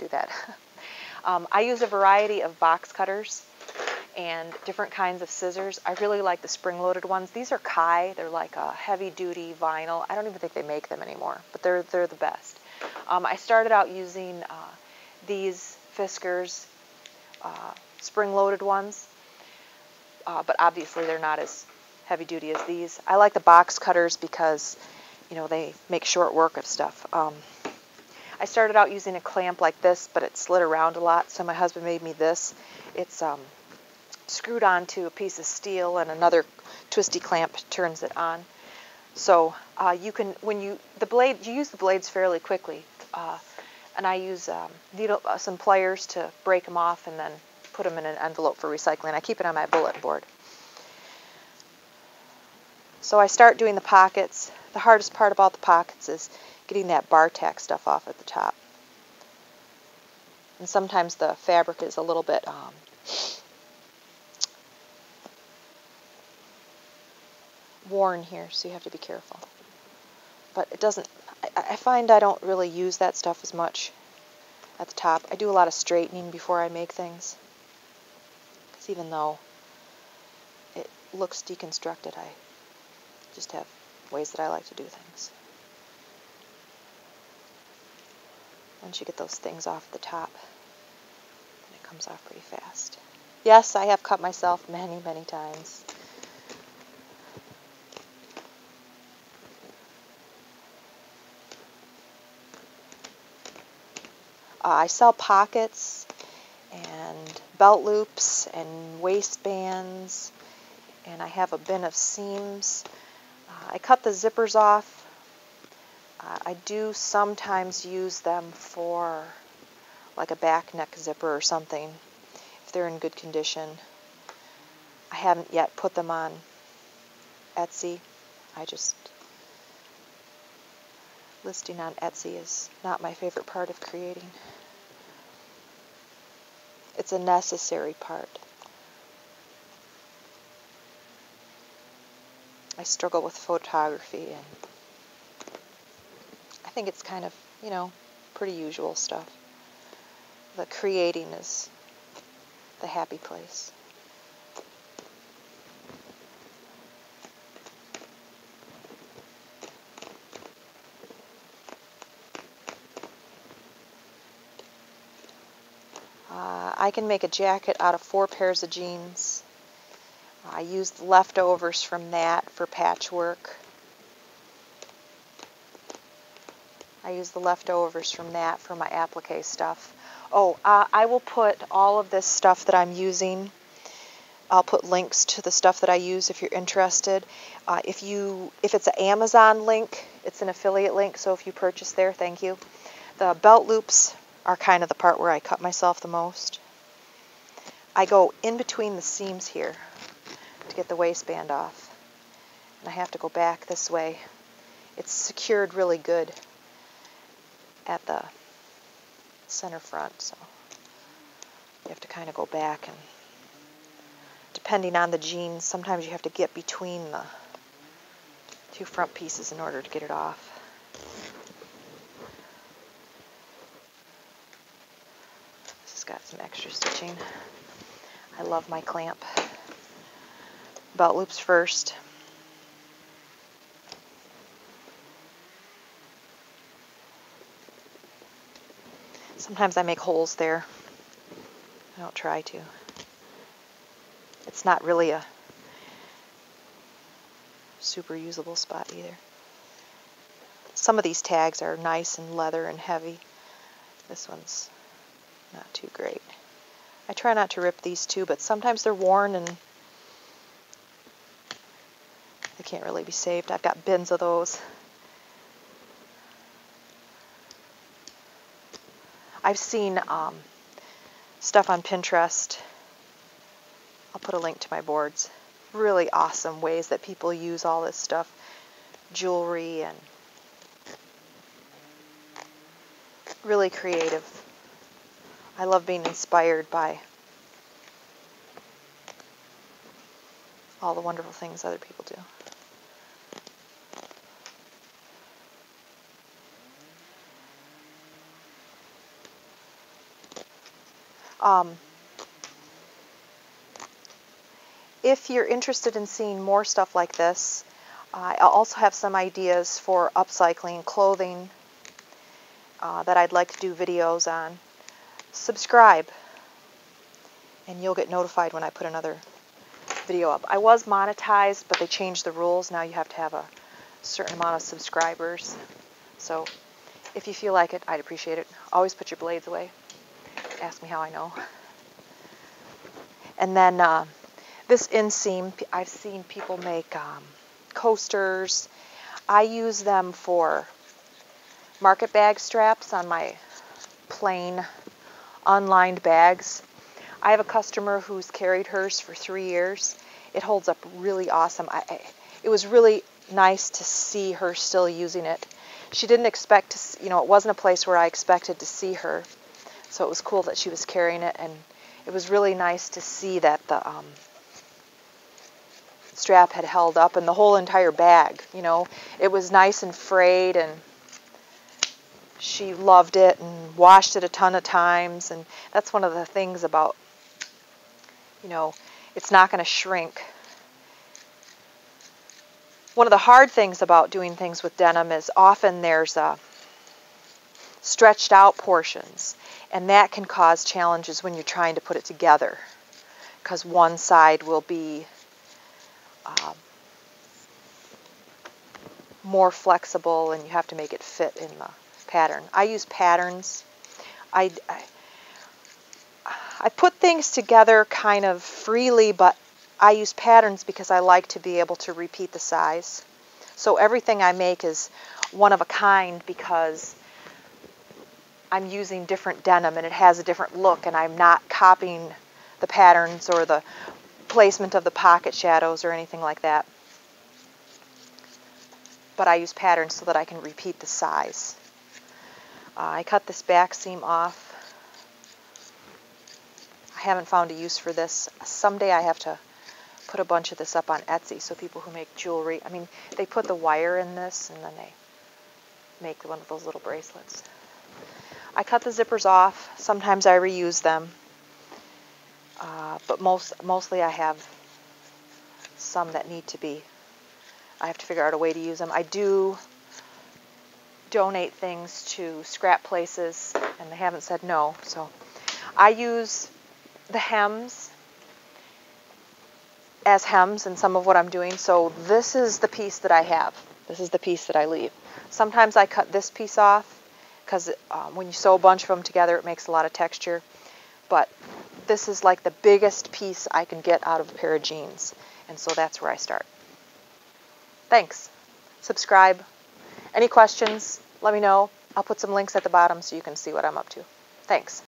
do that. um, I use a variety of box cutters and different kinds of scissors. I really like the spring-loaded ones. These are Kai. They're like a heavy-duty vinyl. I don't even think they make them anymore, but they're they're the best. Um, I started out using uh, these Fiskars uh, spring-loaded ones, uh, but obviously they're not as heavy-duty as these. I like the box cutters because, you know, they make short work of stuff. Um, I started out using a clamp like this, but it slid around a lot, so my husband made me this. It's um, screwed onto a piece of steel and another twisty clamp turns it on. So uh, you can, when you, the blade, you use the blades fairly quickly. Uh, and I use um, needle, uh, some pliers to break them off and then put them in an envelope for recycling. I keep it on my bulletin board. So I start doing the pockets. The hardest part about the pockets is getting that bar tack stuff off at the top. And sometimes the fabric is a little bit um, worn here, so you have to be careful. But it doesn't, I, I find I don't really use that stuff as much at the top. I do a lot of straightening before I make things. Because even though it looks deconstructed, I just have ways that I like to do things. Once you get those things off the top, it comes off pretty fast. Yes, I have cut myself many, many times. Uh, I sell pockets and belt loops and waistbands and I have a bin of seams. Uh, I cut the zippers off. Uh, I do sometimes use them for like a back neck zipper or something if they're in good condition. I haven't yet put them on Etsy. I just listing on Etsy is not my favorite part of creating. It's a necessary part. I struggle with photography and I think it's kind of, you know, pretty usual stuff. The creating is the happy place. Uh, I can make a jacket out of four pairs of jeans. I used leftovers from that for patchwork. I use the leftovers from that for my applique stuff. Oh, uh, I will put all of this stuff that I'm using. I'll put links to the stuff that I use if you're interested. Uh, if you, if it's an Amazon link, it's an affiliate link. So if you purchase there, thank you. The belt loops are kind of the part where I cut myself the most. I go in between the seams here to get the waistband off. And I have to go back this way. It's secured really good at the center front, so you have to kind of go back and depending on the jeans, sometimes you have to get between the two front pieces in order to get it off. This has got some extra stitching. I love my clamp. Belt loops first. Sometimes I make holes there. I don't try to. It's not really a super usable spot either. Some of these tags are nice and leather and heavy. This one's not too great. I try not to rip these too, but sometimes they're worn and they can't really be saved. I've got bins of those. I've seen um, stuff on Pinterest. I'll put a link to my boards. Really awesome ways that people use all this stuff. Jewelry and really creative. I love being inspired by all the wonderful things other people do. Um, if you're interested in seeing more stuff like this, I also have some ideas for upcycling clothing uh, that I'd like to do videos on. Subscribe and you'll get notified when I put another video up. I was monetized, but they changed the rules. Now you have to have a certain amount of subscribers. So if you feel like it, I'd appreciate it. Always put your blades away. Ask me how I know. And then uh, this inseam, I've seen people make um, coasters. I use them for market bag straps on my plain unlined bags. I have a customer who's carried hers for three years. It holds up really awesome. I, I, it was really nice to see her still using it. She didn't expect to, you know, it wasn't a place where I expected to see her. So it was cool that she was carrying it, and it was really nice to see that the um, strap had held up and the whole entire bag, you know. It was nice and frayed, and she loved it and washed it a ton of times. And that's one of the things about, you know, it's not going to shrink. One of the hard things about doing things with denim is often there's a stretched out portions, and that can cause challenges when you're trying to put it together because one side will be um, more flexible and you have to make it fit in the pattern. I use patterns. I, I, I put things together kind of freely, but I use patterns because I like to be able to repeat the size. So everything I make is one of a kind because I'm using different denim and it has a different look and I'm not copying the patterns or the placement of the pocket shadows or anything like that. But I use patterns so that I can repeat the size. Uh, I cut this back seam off. I haven't found a use for this. Someday I have to put a bunch of this up on Etsy so people who make jewelry, I mean, they put the wire in this and then they make one of those little bracelets. I cut the zippers off. Sometimes I reuse them. Uh, but most mostly I have some that need to be. I have to figure out a way to use them. I do donate things to scrap places, and they haven't said no. So I use the hems as hems in some of what I'm doing. So this is the piece that I have. This is the piece that I leave. Sometimes I cut this piece off because um, when you sew a bunch of them together, it makes a lot of texture. But this is like the biggest piece I can get out of a pair of jeans. And so that's where I start. Thanks. Subscribe. Any questions, let me know. I'll put some links at the bottom so you can see what I'm up to. Thanks.